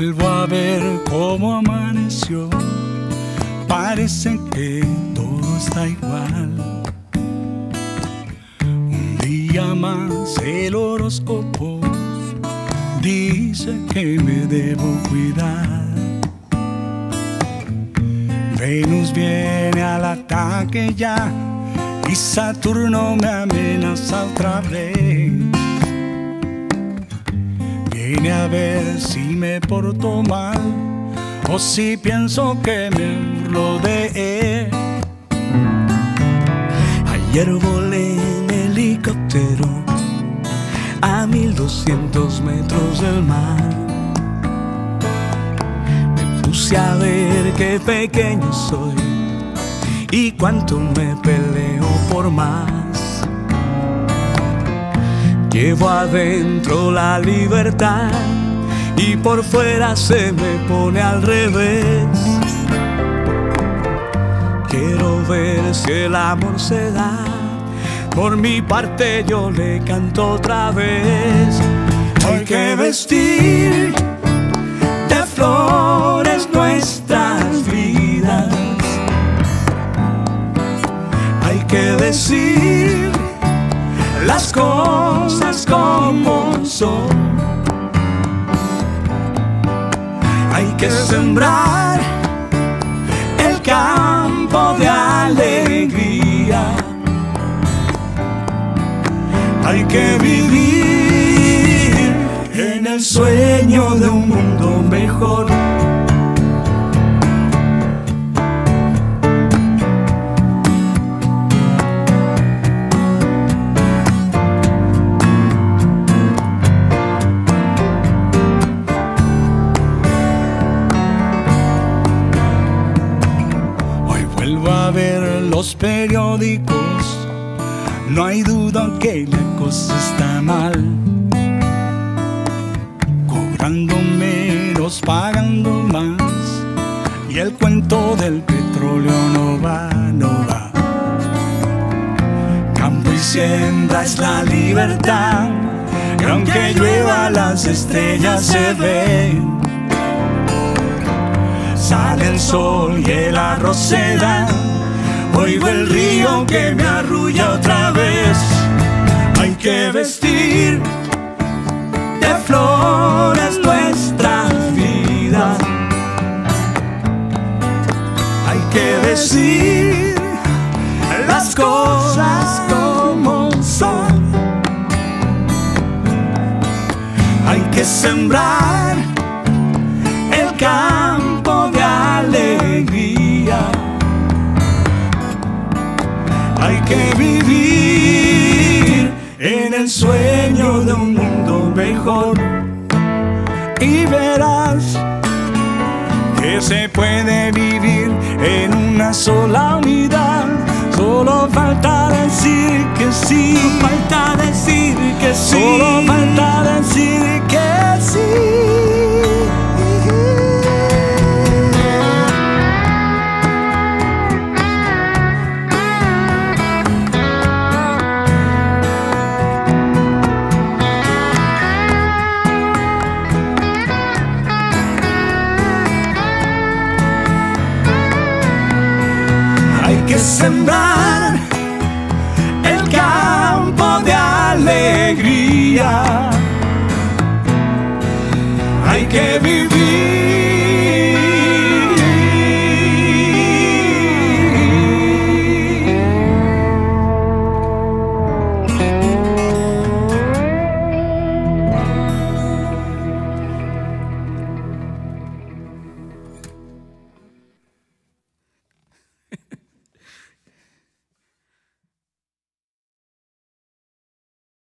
vuelvo a ver cómo amaneció. Parece que todo está igual. Un día más el horóscopo dice que me debo cuidar. Venus viene al ataque ya y Saturno me amenaza otra vez. Viene a ver si me porto mal o si pienso que me burlo de. Ayer volé en helicóptero a 1200 metros del mar. Me puse a ver qué pequeño soy y cuánto me peleo por más. Llevo adentro la libertad y por fuera se me pone al revés. Quiero ver si el amor se da. Por mi parte yo le canto otra vez. Hay que vestir de flores nuestras vidas. Hay que decir las cosas como son. Hay que sembrar ver los periódicos. No hay duda que la cosa está mal. Cobrando menos, pagando más. Y el cuento del petróleo no va, no va. Campo y siembra es la libertad. Y aunque llueva, las estrellas se ven. Sale el sol y el arroz se da. Oigo el río que me arrulla otra vez. Hay que vestir de flores nuestras vidas. Hay que decir las cosas como son. Hay que sembrar el campo Hay que vivir en el sueño de un mundo mejor. y verás que se puede vivir en una sola unidad. Solo falta decir que sembrar el campo de alegría. Hay que vivir